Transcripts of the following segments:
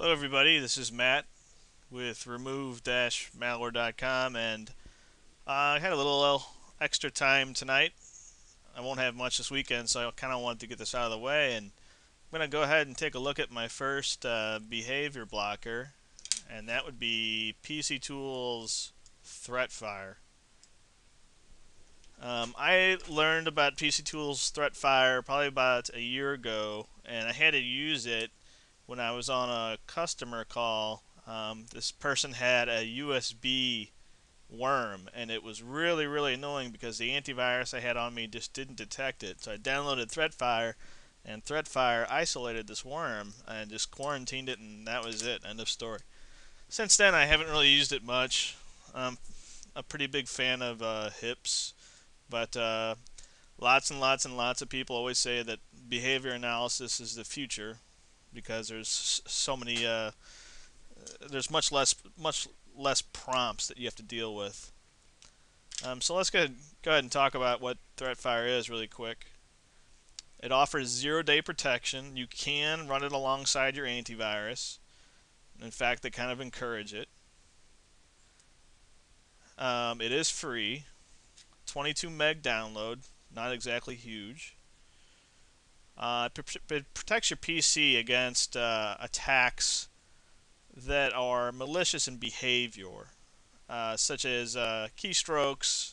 Hello everybody, this is Matt with remove-malware.com and uh, I had a little extra time tonight. I won't have much this weekend so I kind of wanted to get this out of the way and I'm going to go ahead and take a look at my first uh, behavior blocker and that would be PC Tools ThreatFire. Um, I learned about PC Tools ThreatFire probably about a year ago and I had to use it when I was on a customer call, um, this person had a USB worm and it was really really annoying because the antivirus I had on me just didn't detect it. So I downloaded ThreatFire and ThreatFire isolated this worm and just quarantined it and that was it. End of story. Since then I haven't really used it much. I'm a pretty big fan of uh, HIPS, but uh, lots and lots and lots of people always say that behavior analysis is the future because there's so many uh, there's much less much less prompts that you have to deal with. Um, so let's go ahead, go ahead and talk about what ThreatFire is really quick. It offers zero-day protection. You can run it alongside your antivirus. In fact, they kind of encourage it. Um, it is free. 22 meg download, not exactly huge. Uh, it protects your PC against uh, attacks that are malicious in behavior, uh, such as uh, keystrokes,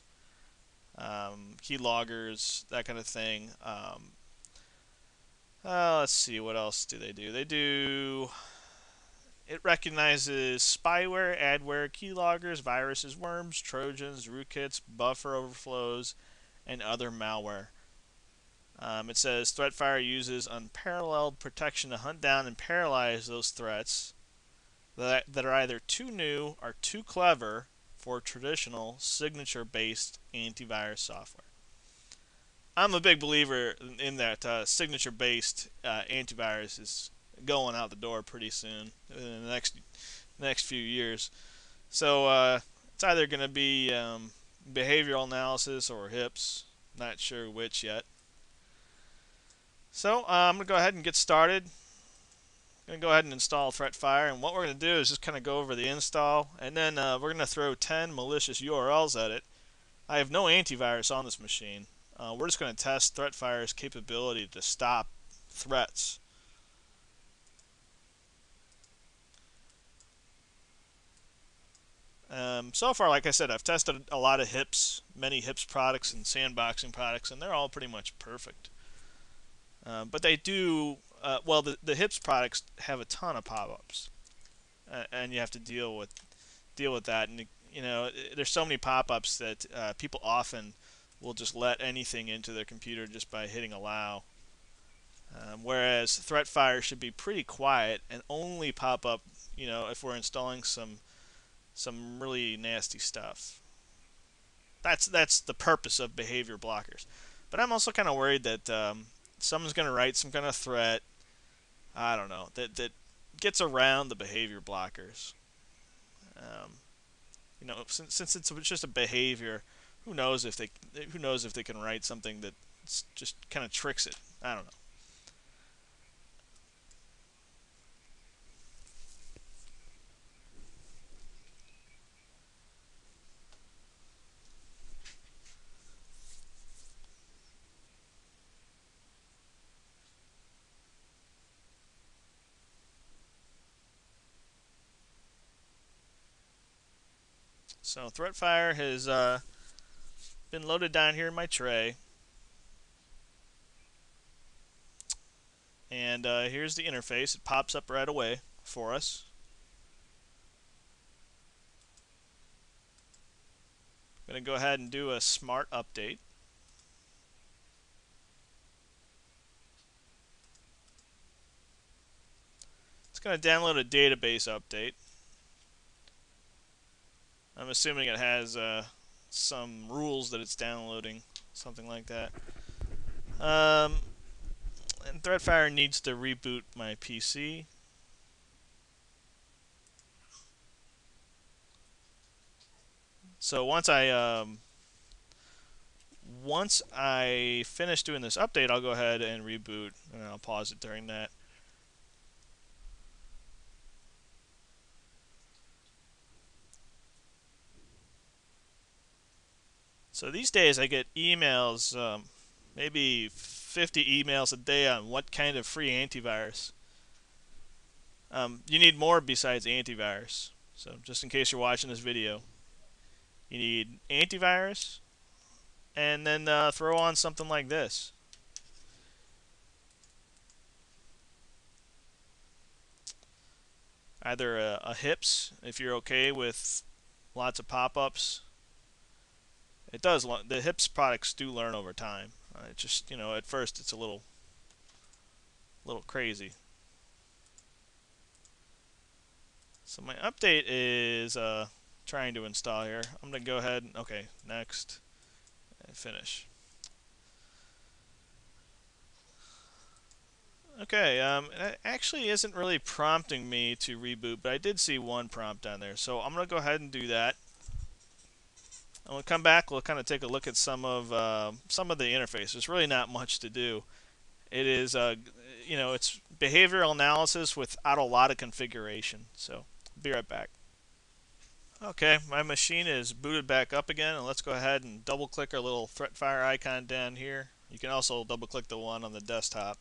um, keyloggers, that kind of thing. Um, uh, let's see, what else do they do? They do. It recognizes spyware, adware, keyloggers, viruses, worms, trojans, rootkits, buffer overflows, and other malware. Um, it says ThreatFire uses unparalleled protection to hunt down and paralyze those threats that, that are either too new or too clever for traditional signature based antivirus software. I'm a big believer in that uh, signature based uh, antivirus is going out the door pretty soon in the next next few years. So uh, it's either going to be um, behavioral analysis or HIPS. Not sure which yet. So uh, I'm going to go ahead and get started. I'm going to go ahead and install ThreatFire and what we're going to do is just kind of go over the install and then uh, we're going to throw 10 malicious URLs at it. I have no antivirus on this machine. Uh, we're just going to test ThreatFire's capability to stop threats. Um, so far, like I said, I've tested a lot of HIPS, many HIPS products and sandboxing products, and they're all pretty much perfect. Uh, but they do, uh, well, the, the HIPS products have a ton of pop-ups, uh, and you have to deal with deal with that. And you know, there's so many pop-ups that uh, people often will just let anything into their computer just by hitting allow. Um, whereas ThreatFire should be pretty quiet and only pop up, you know, if we're installing some some really nasty stuff. That's that's the purpose of behavior blockers. But I'm also kind of worried that um, someone's going to write some kind of threat. I don't know that that gets around the behavior blockers. Um, you know, since, since it's just a behavior, who knows if they who knows if they can write something that just kind of tricks it. I don't know. So ThreatFire has uh, been loaded down here in my tray. And uh, here's the interface. It pops up right away for us. I'm going to go ahead and do a smart update. It's going to download a database update. I'm assuming it has uh, some rules that it's downloading, something like that. Um, and ThreatFire needs to reboot my PC. So once I um, once I finish doing this update, I'll go ahead and reboot, and I'll pause it during that. So these days I get emails, um, maybe 50 emails a day on what kind of free antivirus. Um, you need more besides antivirus. So just in case you're watching this video, you need antivirus, and then uh, throw on something like this. Either a, a HIPS, if you're okay with lots of pop-ups. It does. The HIPS products do learn over time. Uh, it just, you know, at first it's a little, little crazy. So my update is uh, trying to install here. I'm to go ahead, okay, next, and finish. Okay, um, it actually isn't really prompting me to reboot, but I did see one prompt down there. So I'm going to go ahead and do that. And we'll come back, we'll kind of take a look at some of uh, some of the interface. There's really not much to do. It is, uh, you know, it's behavioral analysis without a lot of configuration. So be right back. Okay, my machine is booted back up again, and let's go ahead and double click our little ThreatFire icon down here. You can also double click the one on the desktop.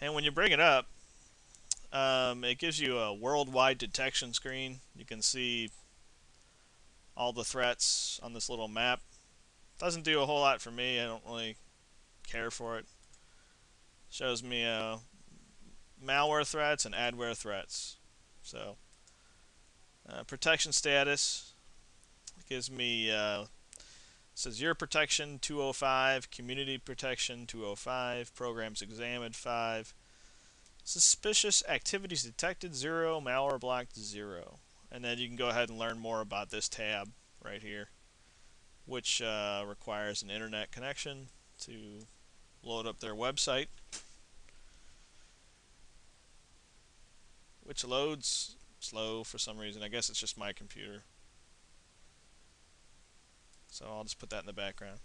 And when you bring it up, um, it gives you a worldwide detection screen. You can see all the threats on this little map. Doesn't do a whole lot for me. I don't really care for it. Shows me uh, malware threats and adware threats. So, uh, protection status it gives me uh, says your protection 205, community protection 205, programs examined 5, suspicious activities detected 0, malware blocked 0. And then you can go ahead and learn more about this tab right here, which uh, requires an internet connection to load up their website. which loads slow for some reason. I guess it's just my computer. So I'll just put that in the background.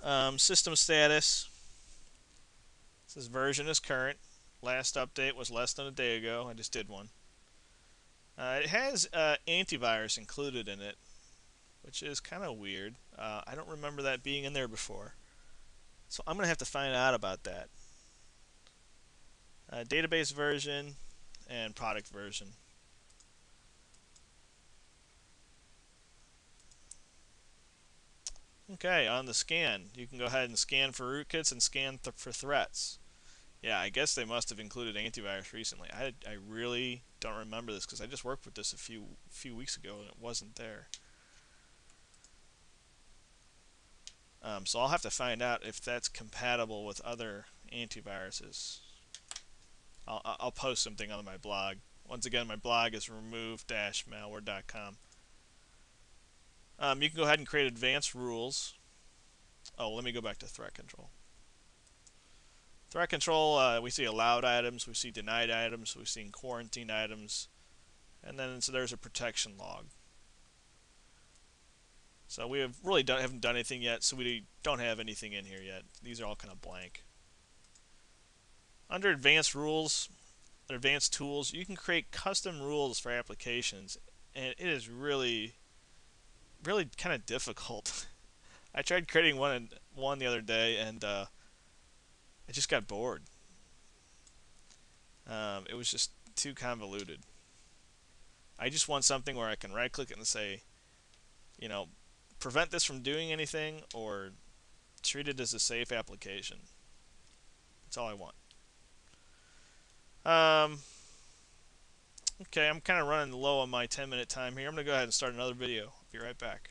Um, system status. It says version is current. Last update was less than a day ago. I just did one. Uh, it has uh, antivirus included in it, which is kind of weird. Uh, I don't remember that being in there before. So I'm going to have to find out about that. Uh, database version, and product version. Okay, on the scan, you can go ahead and scan for rootkits and scan th for threats. Yeah, I guess they must have included antivirus recently. I, I really don't remember this because I just worked with this a few few weeks ago and it wasn't there. Um, so I'll have to find out if that's compatible with other antiviruses. I'll, I'll post something on my blog. Once again, my blog is remove-malware.com. Um, you can go ahead and create advanced rules. Oh, let me go back to threat control. Threat control, uh, we see allowed items, we see denied items, we've seen quarantine items, and then so there's a protection log. So we have really don't, haven't done anything yet, so we don't have anything in here yet. These are all kind of blank. Under advanced rules, advanced tools, you can create custom rules for applications, and it is really, really kind of difficult. I tried creating one one the other day, and uh, I just got bored. Um, it was just too convoluted. I just want something where I can right-click it and say, you know, prevent this from doing anything, or treat it as a safe application. That's all I want. Um, okay, I'm kind of running low on my 10 minute time here. I'm going to go ahead and start another video. I'll be right back.